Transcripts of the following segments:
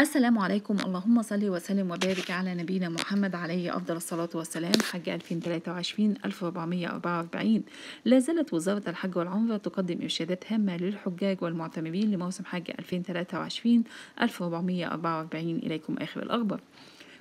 السلام عليكم. اللهم صل وسلم وبارك على نبينا محمد عليه أفضل الصلاة والسلام. حج 2023 1444 لا زالت وزارة الحج والعمرة تقدم إرشادات هامة للحجاج والمعتمرين لموسم حج 2023 1444 إليكم آخر الأخبار.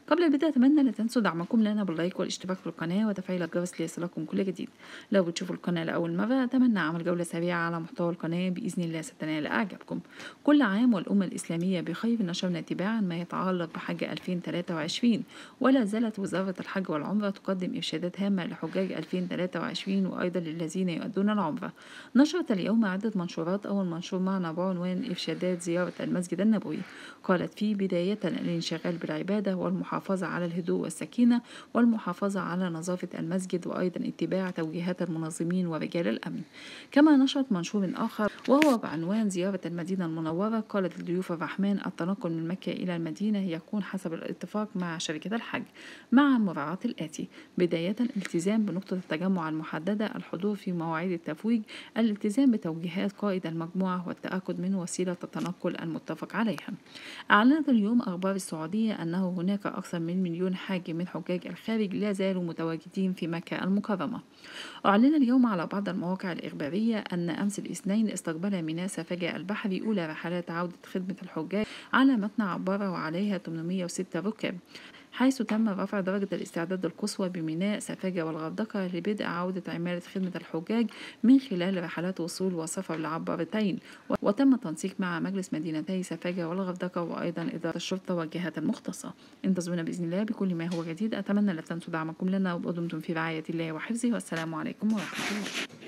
قبل البداية أتمنى لا تنسوا دعمكم لنا باللايك والاشتراك في القناة وتفعيل الجرس ليصلكم كل جديد. لو بتشوفوا القناة لأول مرة أتمنى عمل جولة سريعة على محتوى القناة بإذن الله ستنال إعجابكم. كل عام والأمة الإسلامية بخير نشرنا تباعا ما يتعلق بحج 2023 ولا زالت وزارة الحج والعمرة تقدم إرشادات هامة لحجاج 2023 وأيضا للذين يؤدون العمرة. نشرت اليوم عدة منشورات أول منشور معنا بعنوان إرشادات زيارة المسجد النبوي. قالت فيه بداية الانشغال بالعبادة والمحافظة. المحافظة على الهدوء والسكينة والمحافظة على نظافة المسجد وأيضا اتباع توجيهات المنظمين ورجال الأمن. كما نشرت منشور آخر وهو بعنوان زيارة المدينة المنورة قالت لضيوف الرحمن التنقل من مكة إلى المدينة يكون حسب الاتفاق مع شركة الحج مع مراعاة الآتي. بداية الالتزام بنقطة التجمع المحددة الحضور في مواعيد التفويج الالتزام بتوجيهات قائد المجموعة والتأكد من وسيلة التنقل المتفق عليها. أعلنت اليوم أخبار السعودية أنه هناك أكثر أكثر من مليون حاج من حجاج الخارج لا زالوا متواجدين في مكة المكرمة. أعلن اليوم على بعض المواقع الإخبارية أن أمس الاثنين استقبل ميناء سفاجة البحري أولى رحلات عودة خدمة الحجاج على متن عبارة وعليها 806 ركاب حيث تم رفع درجة الاستعداد القصوى بميناء سفاجة والغردقة لبدء عودة عمالة خدمة الحجاج من خلال رحلات وصول وسفر لعبارتين وتم التنسيق مع مجلس مدينتي سفاجة والغردقة وأيضا إدارة الشرطة والجهات المختصة. انتظرونا بإذن الله بكل ما هو جديد. أتمنى لا تنسوا دعمكم لنا ودمتم في رعاية الله وحفظه. والسلام عليكم ورحمة الله.